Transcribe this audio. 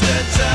just a time.